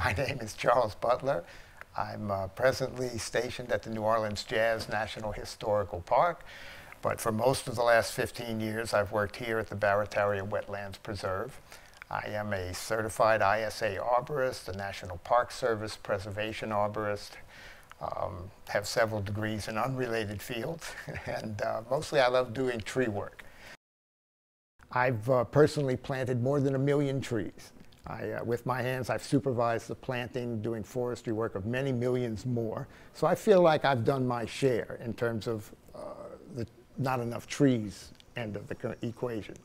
My name is Charles Butler. I'm uh, presently stationed at the New Orleans Jazz National Historical Park, but for most of the last 15 years I've worked here at the Barataria Wetlands Preserve. I am a certified ISA arborist, a National Park Service preservation arborist, um, have several degrees in unrelated fields, and uh, mostly I love doing tree work. I've uh, personally planted more than a million trees. I, uh, with my hands, I've supervised the planting, doing forestry work of many millions more. So I feel like I've done my share in terms of uh, the not enough trees end of the equation.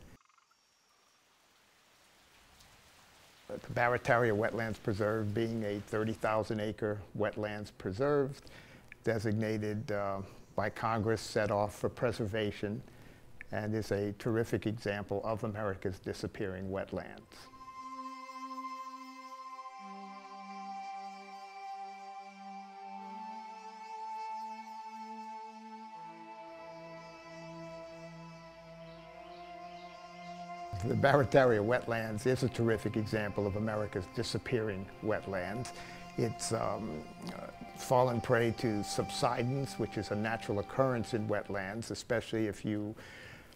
The Barataria Wetlands Preserve being a 30,000 acre wetlands preserve designated uh, by Congress set off for preservation and is a terrific example of America's disappearing wetlands. The Barataria wetlands is a terrific example of America's disappearing wetlands. It's um, fallen prey to subsidence, which is a natural occurrence in wetlands, especially if you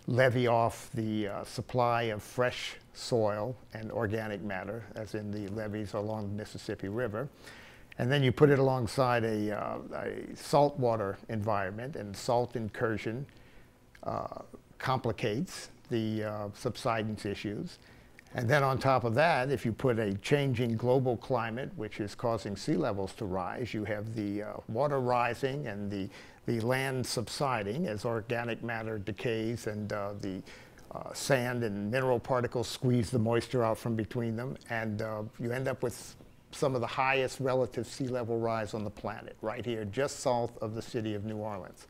levee off the uh, supply of fresh soil and organic matter, as in the levees along the Mississippi River. And then you put it alongside a, uh, a saltwater environment, and salt incursion uh, complicates the uh, subsidence issues. And then on top of that, if you put a changing global climate, which is causing sea levels to rise, you have the uh, water rising and the, the land subsiding as organic matter decays and uh, the uh, sand and mineral particles squeeze the moisture out from between them. And uh, you end up with some of the highest relative sea level rise on the planet, right here, just south of the city of New Orleans.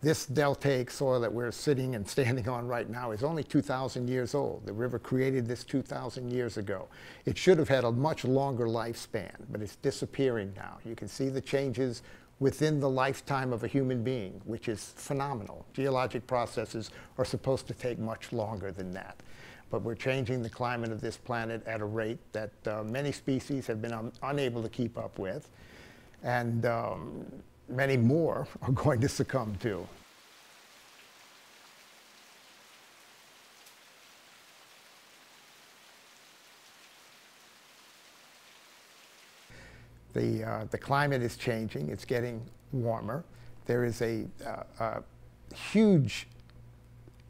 This deltaic soil that we're sitting and standing on right now is only 2,000 years old. The river created this 2,000 years ago. It should have had a much longer lifespan, but it's disappearing now. You can see the changes within the lifetime of a human being, which is phenomenal. Geologic processes are supposed to take much longer than that. But we're changing the climate of this planet at a rate that uh, many species have been un unable to keep up with. And um, many more are going to succumb to. The, uh, the climate is changing, it's getting warmer. There is a, uh, a huge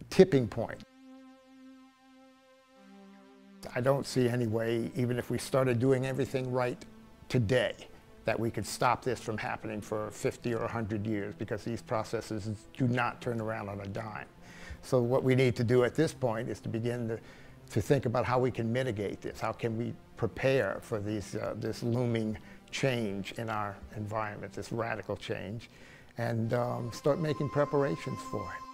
tipping point. I don't see any way, even if we started doing everything right today, that we could stop this from happening for 50 or 100 years because these processes do not turn around on a dime. So what we need to do at this point is to begin to, to think about how we can mitigate this. How can we prepare for these, uh, this looming change in our environment, this radical change, and um, start making preparations for it.